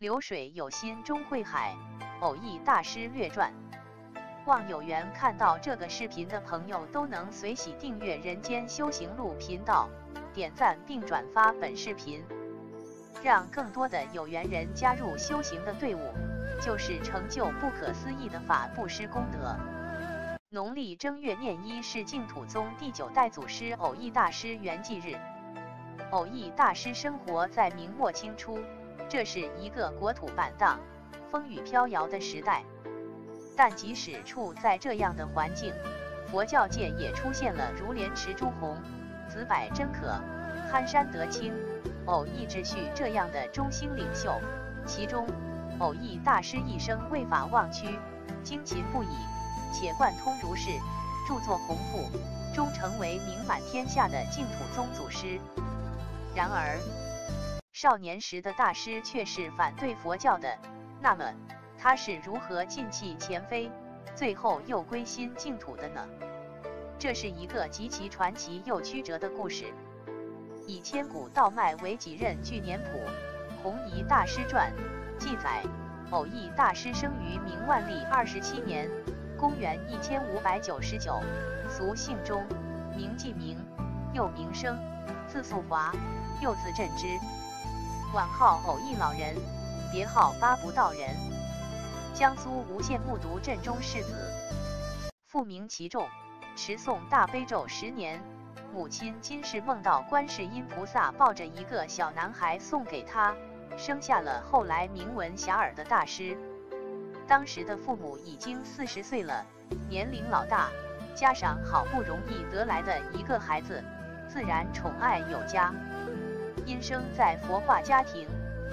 流水有心终会海，偶遇大师略传。望有缘看到这个视频的朋友都能随喜订阅“人间修行路”频道，点赞并转发本视频，让更多的有缘人加入修行的队伍，就是成就不可思议的法布施功德。农历正月廿一是净土宗第九代祖师偶益大师圆寂日。偶益大师生活在明末清初，这是一个国土板荡、风雨飘摇的时代。但即使处在这样的环境，佛教界也出现了如莲池朱红、紫柏真可、憨山德清、偶益智旭这样的中兴领袖。其中，偶益大师一生为法忘躯，精勤不已，且贯通儒释，著作宏富，终成为名满天下的净土宗祖师。然而，少年时的大师却是反对佛教的。那么，他是如何尽弃前非，最后又归心净土的呢？这是一个极其传奇又曲折的故事。以千古道脉为己任据年谱《弘一大师传》记载，偶益大师生于明万历二十七年，公元一千五百九十九，俗姓钟，名继明，又名生，字素华，又字振之，晚号偶益老人，别号八不道人，江苏吴县木渎镇中世子，父名其仲，持诵大悲咒十年，母亲今世梦到观世音菩萨抱着一个小男孩送给他，生下了后来名闻遐迩的大师。当时的父母已经四十岁了，年龄老大，加上好不容易得来的一个孩子。自然宠爱有加。因生在佛化家庭，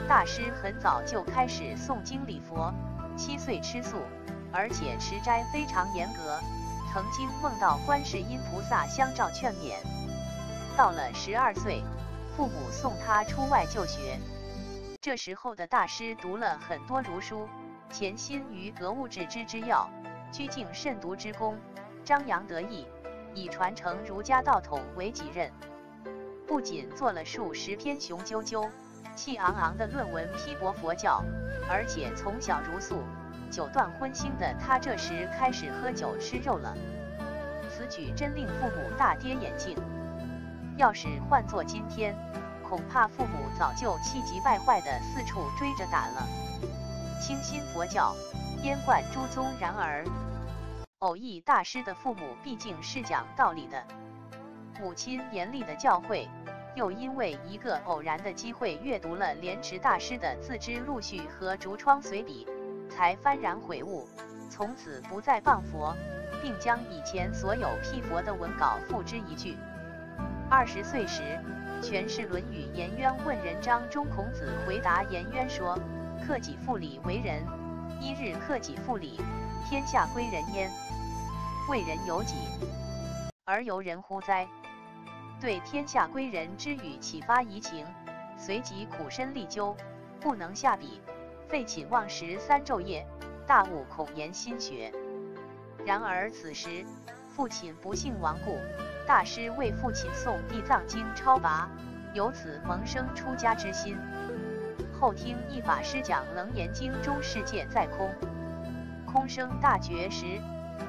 大师很早就开始诵经礼佛，七岁吃素，而且持斋非常严格。曾经梦到观世音菩萨相照劝勉。到了十二岁，父母送他出外就学。这时候的大师读了很多儒书，潜心于格物致知之要，居敬慎独之功，张扬得意。以传承儒家道统为己任，不仅做了数十篇雄赳赳、气昂昂的论文批驳佛教，而且从小如素，九断荤腥的他这时开始喝酒吃肉了。此举真令父母大跌眼镜。要是换做今天，恐怕父母早就气急败坏的四处追着打了。清心佛教，燕冠诸宗。然而。偶益大师的父母毕竟是讲道理的，母亲严厉的教诲，又因为一个偶然的机会阅读了莲池大师的自知录序和竹窗随笔，才幡然悔悟，从此不再谤佛，并将以前所有辟佛的文稿付之一炬。二十岁时，诠释《论语·颜渊问仁章》中，孔子回答颜渊说：“克己复礼为仁，一日克己复礼，天下归仁焉。”为人由己，而由人乎哉？对天下归人之语启发怡情，随即苦身力究，不能下笔，废寝忘食三昼夜，大悟孔颜心学。然而此时父亲不幸亡故，大师为父亲诵《地藏经》超拔，由此萌生出家之心。后听一法师讲《楞严经》中世界在空，空生大觉时。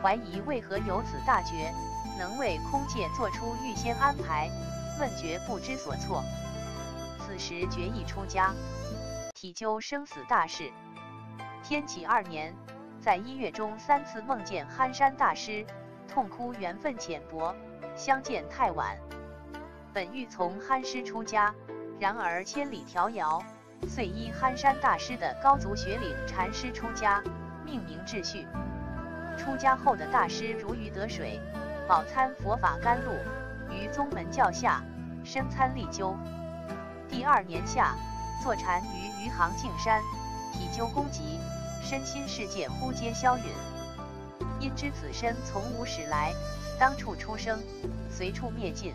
怀疑为何有此大觉，能为空界做出预先安排，问觉不知所措。此时决意出家，体究生死大事。天启二年，在一月中三次梦见憨山大师，痛哭缘分浅薄，相见太晚。本欲从憨师出家，然而千里迢遥，遂依憨山大师的高足雪岭禅师出家，命名智旭。出家后的大师如鱼得水，饱参佛法甘露，于宗门教下深参历究。第二年夏，坐禅于余杭径山，体究功极，身心世界忽皆消陨。因知此身从无始来，当处出生，随处灭尽。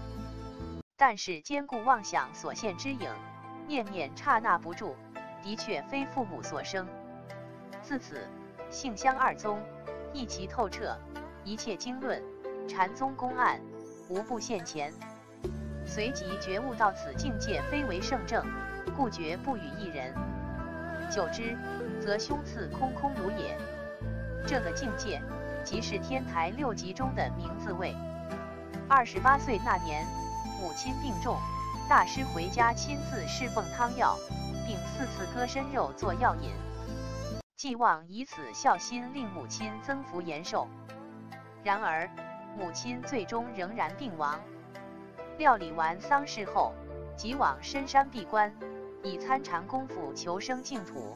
但是坚固妄想所现之影，念念刹那不住，的确非父母所生。自此，性相二宗。一其透彻，一切经论、禅宗公案，无不现前。随即觉悟到此境界非为圣正，故绝不与一人。久之，则胸次空空如也。这个境界，即是天台六极中的名字位。二十八岁那年，母亲病重，大师回家亲自侍奉汤药，并四次割身肉做药引，寄望以此孝心令母亲增福延寿。然而，母亲最终仍然病亡。料理完丧事后，即往深山闭关，以参禅功夫求生净土。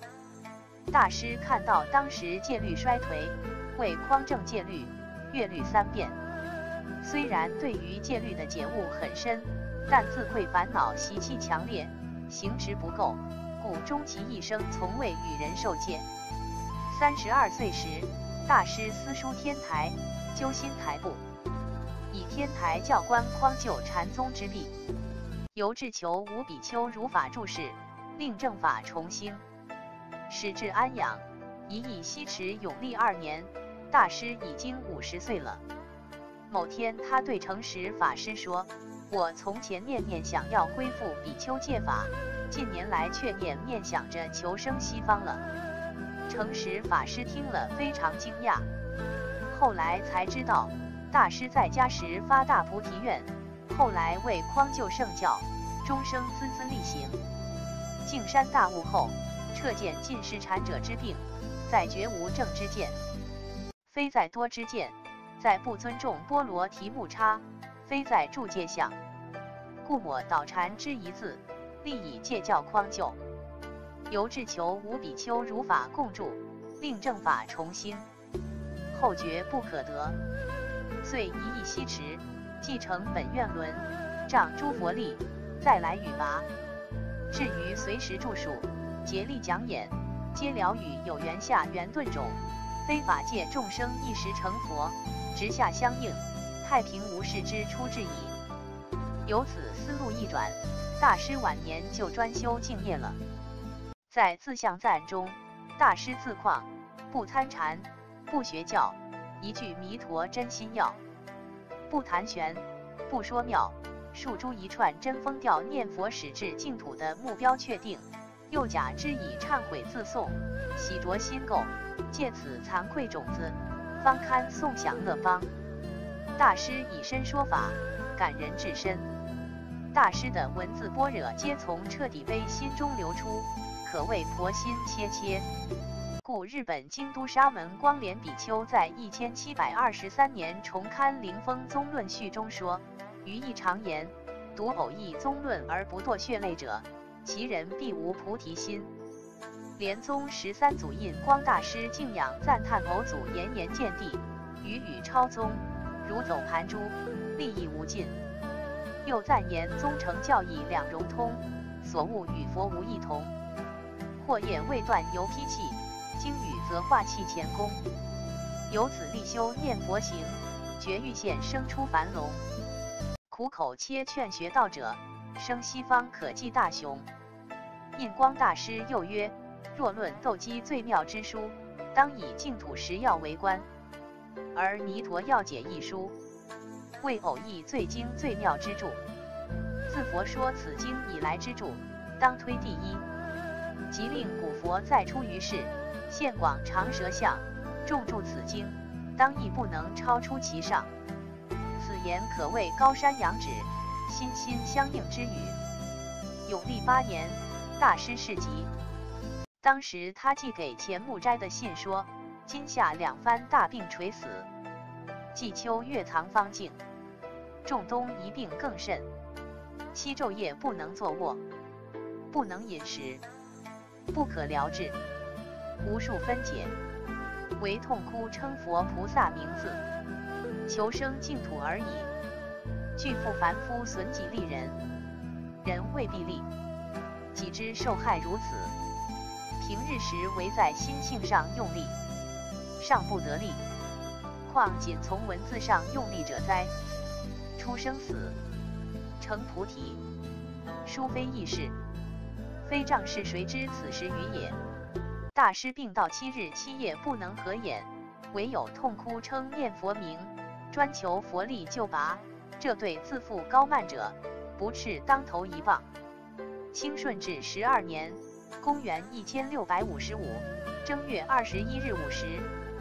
大师看到当时戒律衰颓，为匡正戒律，阅律三遍。虽然对于戒律的解悟很深，但自愧烦恼习气强烈，行持不够，故终其一生从未与人受戒。三十二岁时，大师私书天台，揪心台部，以天台教官匡救禅宗之弊，由志求无比丘如法注释，令正法重兴，始至安养，一意西池永历二年，大师已经五十岁了。某天，他对诚实法师说：“我从前念念想要恢复比丘戒法，近年来却念念想着求生西方了。”诚实法师听了非常惊讶，后来才知道，大师在家时发大菩提愿，后来为匡救圣教，终生孜孜力行。净山大悟后，彻见尽是禅者之病，在觉无正之见，非在多之见。在不尊重波罗提木叉，非在住戒相，故抹导禅之一字，立以戒教匡救，由至求无比丘如法共住，令正法重兴，后觉不可得，遂一意西持，继承本愿轮，仗诸佛力，再来与拔。至于随时著述，竭力讲演，皆了与有缘下缘顿种，非法界众生一时成佛。直下相应，太平无事之初至矣。由此思路一转，大师晚年就专修净业了。在自相赞中，大师自况：不参禅，不学教，一句弥陀真心要。不谈玄，不说妙，数诸一串真风调，念佛始至净土的目标确定，又假之以忏悔自诵，洗濯心垢，借此惭愧种子。方堪颂享乐邦。大师以身说法，感人至深。大师的文字般若，皆从彻底悲心中流出，可谓婆心切切。故日本京都沙门光莲比丘在一千七百二十三年重刊《灵峰宗论序》中说：“余亦常言，读偶一宗论而不堕血泪者，其人必无菩提心。”莲宗十三祖印光大师敬仰赞叹某祖言言见地，语语超宗，如走盘珠，利益无尽。又赞言宗成教义两融通，所悟与佛无异同。或业未断犹披气，经语则化气前功。由此立修念佛行，绝欲现生出凡龙。苦口切劝学道者，生西方可济大雄。印光大师又曰。若论斗鸡最妙之书，当以净土十要为关；而《弥陀要解》一书，为偶义最精最妙之著。自佛说此经以来之著，当推第一。即令古佛再出于世，现广长舌相，重著此经，当亦不能超出其上。此言可谓高山仰止，心心相应之语。永历八年，大师逝疾。当时他寄给钱穆斋的信说：“今夏两番大病垂死，季秋月藏方静，仲冬一病更甚，七昼夜不能坐卧，不能饮食，不可疗治，无数分解，唯痛哭称佛菩萨名字，求生净土而已。巨富凡夫损己利人，人未必利，己之受害如此。”平日时唯在心性上用力，尚不得力，况仅从文字上用力者哉？出生死，成菩提，殊非易事。非仗是谁知此时语也？大师病到七日七夜不能合眼，唯有痛哭称念佛名，专求佛力救拔。这对自负高慢者，不啻当头一棒。清顺治十二年。公元一千六百五十五正月二十一日午时，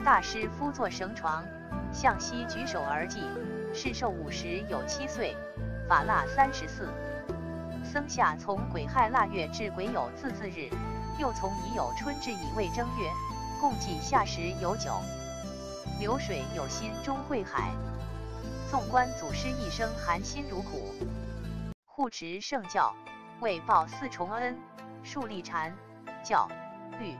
大师夫坐绳床，向西举手而祭，世寿五十有七岁，法腊三十四。僧下从癸亥腊月至癸酉自字日，又从乙酉春至乙未正月，共计夏时有九。流水有心终会海。纵观祖师一生含辛茹苦，护持圣教，为报四重恩，树立禅、教、律、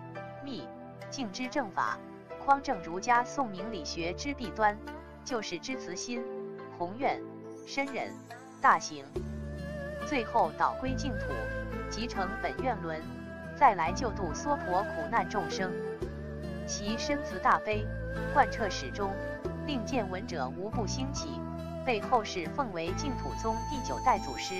密、净之正法，匡正儒家宋明理学之弊端，就是之慈心、宏愿、深忍、大行，最后导归净土，即成本愿轮，再来救度娑婆苦难众生。其身慈大悲，贯彻始终。令见闻者无不兴起，被后世奉为净土宗第九代祖师。